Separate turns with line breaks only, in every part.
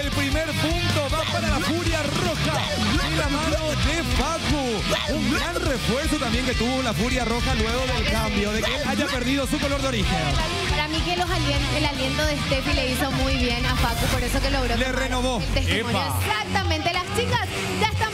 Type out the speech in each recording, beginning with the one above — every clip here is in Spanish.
el primer punto va para la Furia Roja y la mano de Facu. Un gran refuerzo también que tuvo la Furia Roja luego del cambio, de que él haya perdido su color de origen.
Para mí que los alien- el aliento de Steffi le hizo muy bien a Facu, por eso que logró
Le renovó.
el testimonio. Exactamente, las chicas ya están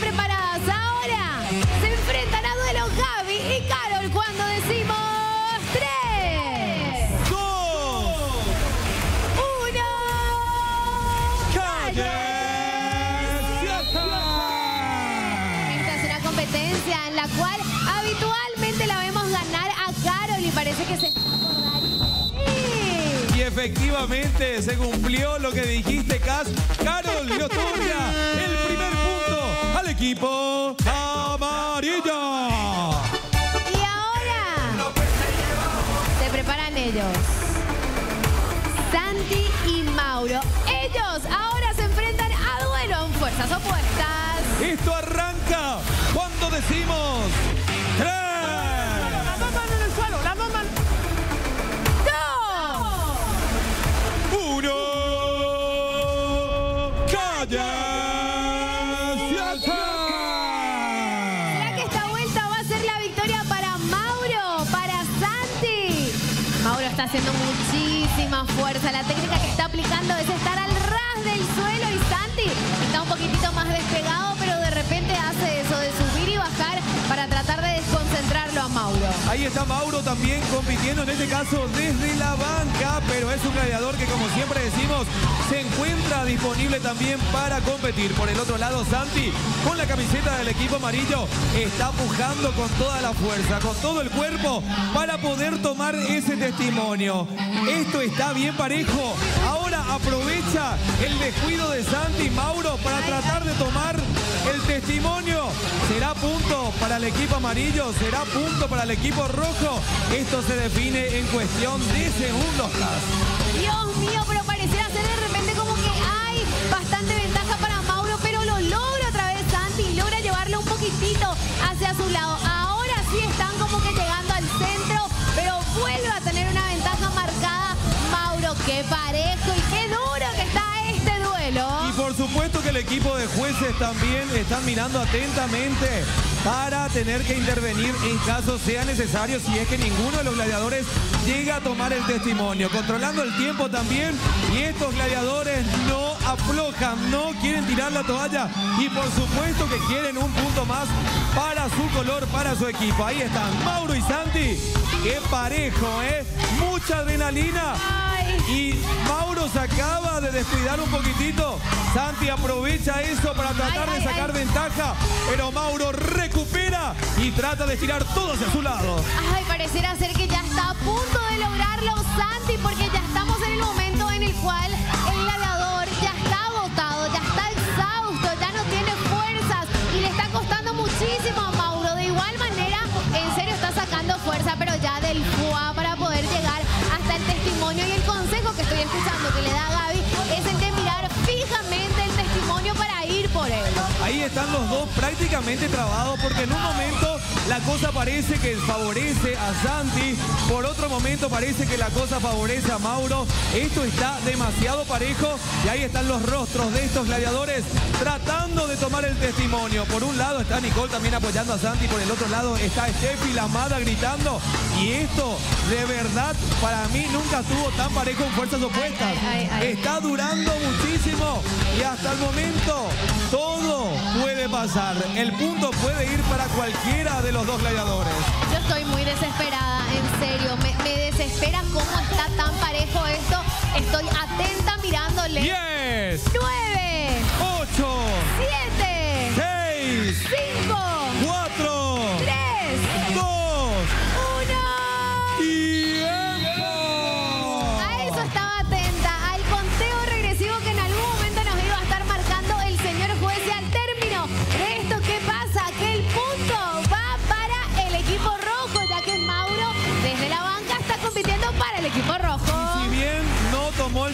parece que se está por dar. Sí.
Y efectivamente se cumplió lo que dijiste, Cas. Carol le otorga el primer punto al equipo amarillo.
Y ahora se preparan ellos. Santi y Mauro. Ellos ahora se enfrentan a duelo en fuerzas opuestas.
Esto arranca cuando decimos tres.
Muchísima fuerza. La técnica que está aplicando
Ahí está Mauro también compitiendo, en este caso desde la banca, pero es un gladiador que como siempre decimos, se encuentra disponible también para competir. Por el otro lado, Santi, con la camiseta del equipo amarillo, está pujando con toda la fuerza, con todo el cuerpo, para poder tomar ese testimonio. Esto está bien parejo. Ahora aprovecha el descuido de Santi Mauro para tratar de tomar el testimonio. Será punto para el equipo amarillo, será punto para el equipo rojo. Esto se define en cuestión de segundos.
Dios mío, pero pareciera ser de repente como que hay bastante ventaja para Mauro, pero lo logra otra vez Santi y logra llevarlo un poquitito hacia su lado. Ahora sí están como que llegando al centro, pero vuelve a tener una ventaja marcada. Mauro, qué parejo y qué duro que está este duelo.
Y por supuesto que el equipo de jueces también están mirando atentamente para tener que intervenir en caso sea necesario si es que ninguno de los gladiadores llega a tomar el testimonio. Controlando el tiempo también y estos gladiadores no aflojan, no quieren tirar la toalla y por supuesto que quieren un punto más para su color, para su equipo. Ahí están Mauro y Santi. Qué parejo, ¿eh? Mucha adrenalina. Y Mauro se acaba de descuidar un poquitito. Santi aprovecha eso para tratar
Ay,
de sacar
ay.
ventaja. Pero Mauro recupera y trata de estirar todo hacia su lado.
Ay, pareciera ser que ya está a punto de lograrlo Santi, porque ya estamos en el momento en el cual el gladiador
Ahí están los dos prácticamente trabados porque en un momento la cosa parece que favorece a Santi, por otro momento parece que la cosa favorece a Mauro. Esto está demasiado parejo y ahí están los rostros de estos gladiadores tratando de tomar el testimonio. Por un lado está Nicole también apoyando a Santi, por el otro lado está Steffi, la amada, gritando. Y esto, de verdad, para mí nunca estuvo tan parejo en fuerzas opuestas.
ay, ay.
Está durando muchísimo y hasta el momento todo puede pasar. El punto puede ir para cualquiera de los dos gladiadores.
Yo estoy muy desesperada, en serio. Me, me desespera cómo está tan parejo esto. Estoy atenta mirándole.
10,
9,
8,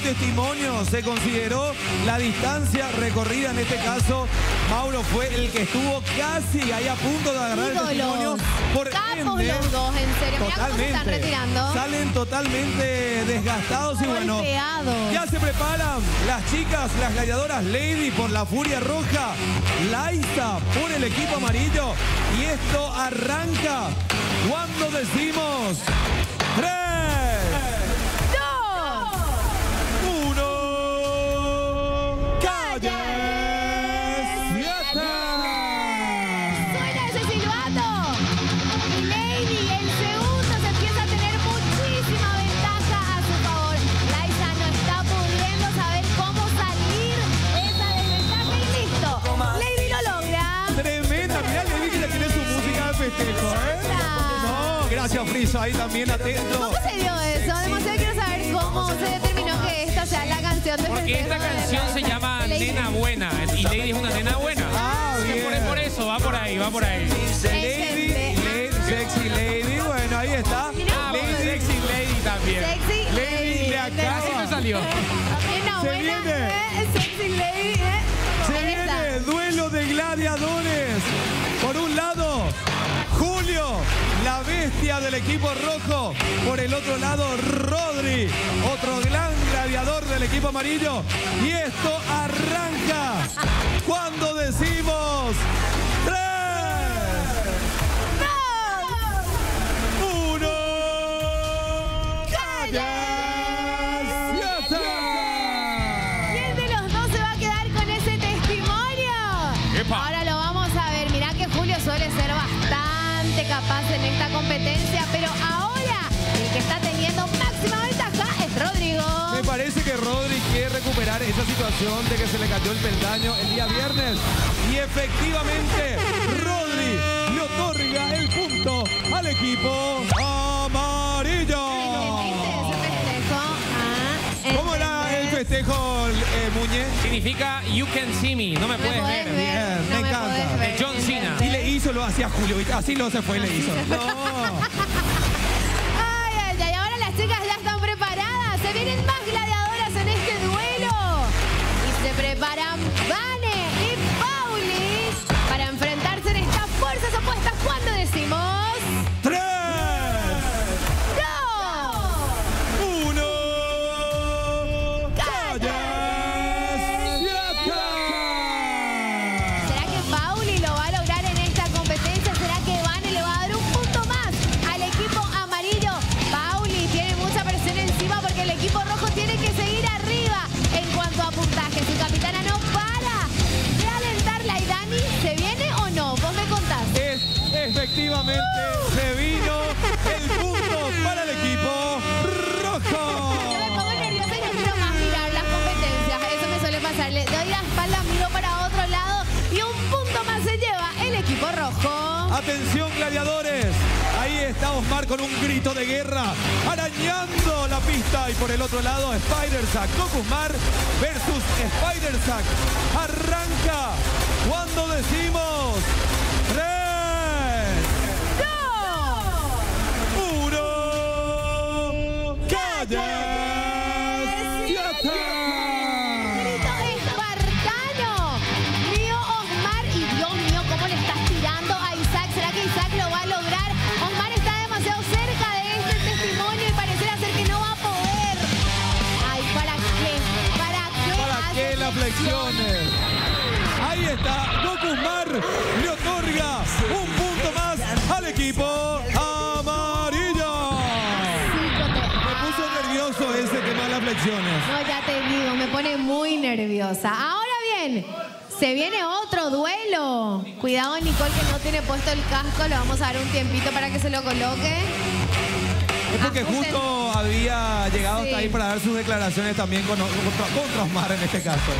testimonio, se consideró la distancia recorrida. En este caso, Mauro fue el que estuvo casi ahí a punto de agarrar el testimonio.
Ídolos.
Por
Capos
ende,
los dos, en serio. Mirá cómo se están retirando.
Salen totalmente desgastados y bueno. Ya se preparan las chicas, las gladiadoras Lady por la Furia Roja, Laisa por el equipo amarillo. Y esto arranca cuando decimos 3, festejo, ¿eh? No, gracias Friso, ahí también atento.
¿Cómo se dio eso? Demasiado quiero saber cómo se determinó que esta sea la canción de
Porque esta canción se llama
Lady.
Nena Buena. Y Lady es una nena buena.
Ah, bien.
por, por eso, va por ahí, va por ahí.
Lady, Lady, sexy Lady, bueno, ahí está.
Ah,
Lady,
sexy Lady también.
Sexy
Lady le acaba.
Así me salió.
Nena
Se
buena,
viene.
¿eh? Sexy Lady, ¿eh?
Se viene duelo de gladiadores. Por un lado, La bestia del equipo rojo. Por el otro lado, Rodri, otro gran gladiador del equipo amarillo. Y esto arranca cuando decimos recuperar esa situación de que se le cayó el peldaño el día viernes. Y efectivamente, Rodri le otorga el punto al equipo amarillo.
Ah,
¿Cómo era el festejo, eh, Muñe?
Significa You Can See Me. No me
Me
puedes ver.
ver,
Bien,
no
me encanta.
ver,
John Cena.
Y le hizo, lo hacía Julio, así lo se fue y le hizo. No.
Ay, ay, ay, ahora las chicas
Atención gladiadores. Ahí está Osmar con un grito de guerra, arañando la pista. Y por el otro lado, Spider-Sack. Gokusmar versus Spider-Sack. Arranca cuando decimos flexiones? Ahí está, Gokusmar le otorga un punto más al equipo amarillo. Me puso nervioso ese tema de las flexiones.
No, ya te digo, me pone muy nerviosa. Ahora bien, se viene otro duelo. Cuidado, Nicole, que no tiene puesto el casco. Le vamos a dar un tiempito para que se lo coloque.
Es porque
Ajusten.
justo había llegado hasta ahí para dar sus declaraciones también con, contra, contra Osmar en este caso.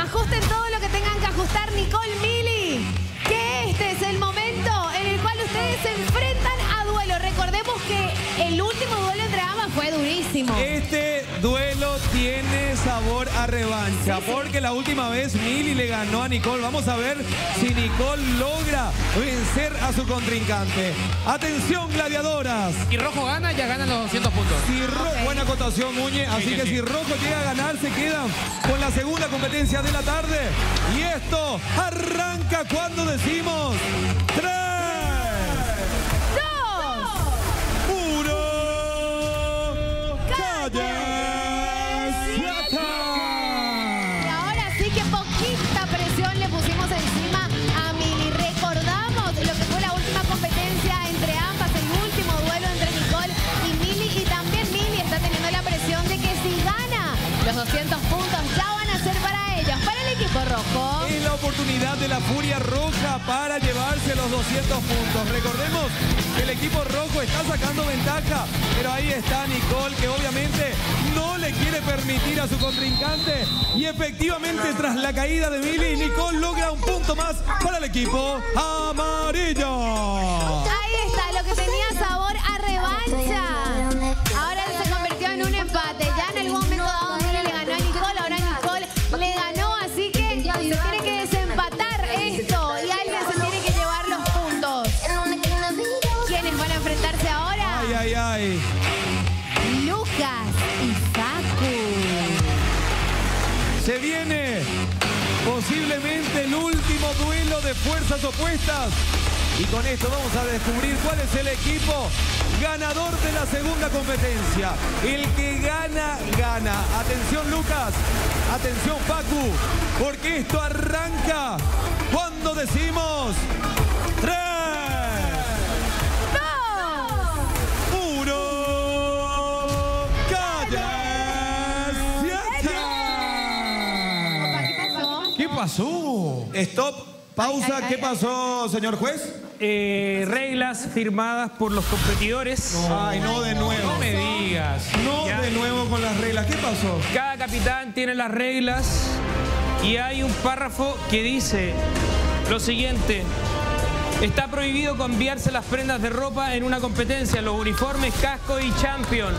Ajusten todo lo que tengan que ajustar, Nicole Mili. Que este es el momento en el cual ustedes se enfrentan a duelo. Recordemos que el último duelo entre ambas fue durísimo.
Este duelo tiene sabor a revancha, porque la última vez Mili le ganó a Nicole. Vamos a ver si Nicole logra vencer a su contrincante. Atención, gladiadoras.
Si Rojo gana, ya ganan los 200 puntos.
Si Ro- Buena acotación, Muñe. Así
que
que
sí.
si Rojo llega a ganar, se quedan con la segunda competencia de la tarde. Y esto arranca cuando decimos tres, Yeah. Roja para llevarse los 200 puntos. Recordemos que el equipo rojo está sacando ventaja, pero ahí está Nicole que obviamente no le quiere permitir a su contrincante. Y efectivamente tras la caída de Mili, Nicole logra un punto más para el equipo amarillo.
Ahí está, lo que tenía sabor a revancha. Ahora se convirtió en un empate.
Fuerzas opuestas. Y con esto vamos a descubrir cuál es el equipo ganador de la segunda competencia. El que gana, gana. Atención Lucas, atención Facu, porque esto arranca cuando decimos 3,
¡Dos!
1, calle,
¿Qué pasó?
¿Qué pasó?
Stop, pausa,
Ay, ay,
¿qué
ay.
pasó, señor juez?
Eh, reglas firmadas por los competidores.
Ay, no de nuevo.
No me digas.
No
Ya.
de nuevo con las reglas. ¿Qué pasó?
Cada capitán tiene las reglas y hay un párrafo que dice lo siguiente. Está prohibido cambiarse las prendas de ropa en una competencia, los uniformes, casco y champion.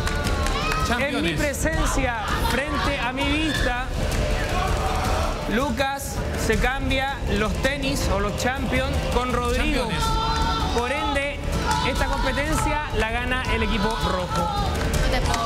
En mi presencia, frente a mi vista, Lucas se cambia los tenis o los champion con Rodrigo. Por ende, esta competencia la gana el equipo rojo.
No te puedo